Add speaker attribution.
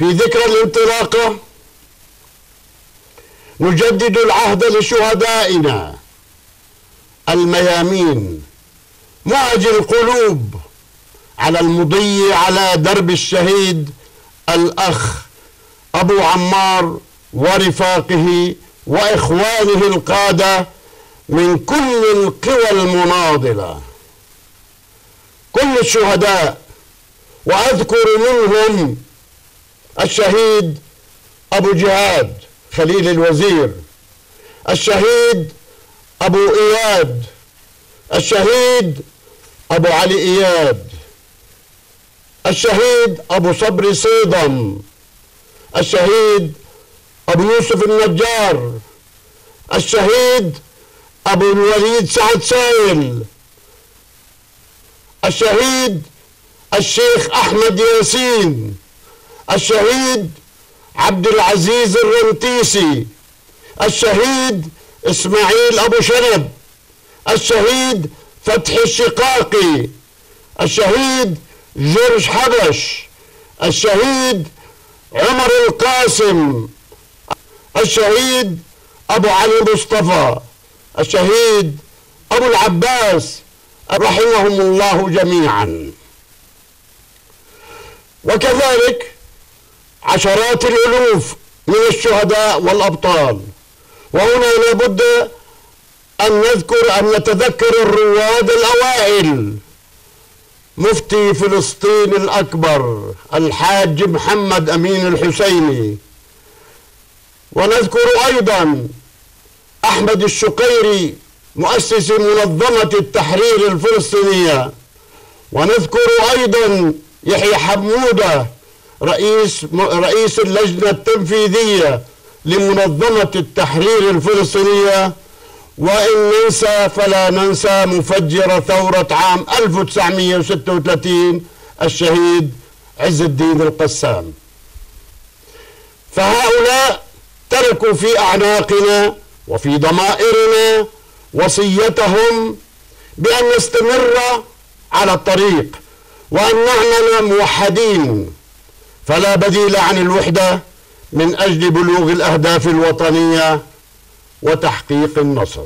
Speaker 1: في ذكرى الانطلاقة نجدد العهد لشهدائنا الميامين معج القلوب على المضي على درب الشهيد الأخ أبو عمار ورفاقه وإخوانه القادة من كل القوى المناضلة. كل الشهداء وأذكر منهم الشهيد أبو جهاد خليل الوزير. الشهيد أبو إياد. الشهيد أبو علي إياد. الشهيد أبو صبري صيدم. الشهيد أبو يوسف النجار. الشهيد أبو الوليد سعد سايل الشهيد الشيخ أحمد ياسين. الشهيد عبد العزيز الرنتيسي الشهيد إسماعيل أبو شنب الشهيد فتحي الشقاقي الشهيد جورج حبش الشهيد عمر القاسم الشهيد أبو علي مصطفى الشهيد أبو العباس رحمهم الله جميعا. وكذلك عشرات الألوف من الشهداء والأبطال. وهنا لابد أن نذكر أن نتذكر الرواد الأوائل. مفتي فلسطين الأكبر الحاج محمد أمين الحسيني. ونذكر أيضا أحمد الشقيري مؤسس منظمة التحرير الفلسطينية. ونذكر أيضا يحيى حمودة رئيس رئيس اللجنة التنفيذية لمنظمة التحرير الفلسطينية. وإن ننسى فلا ننسى مفجر ثورة عام 1936 الشهيد عز الدين القسام. فهؤلاء تركوا في أعناقنا وفي ضمائرنا وصيتهم بأن نستمر على الطريق وأن نعمل موحدين فلا بديل عن الوحدة من أجل بلوغ الأهداف الوطنية وتحقيق النصر.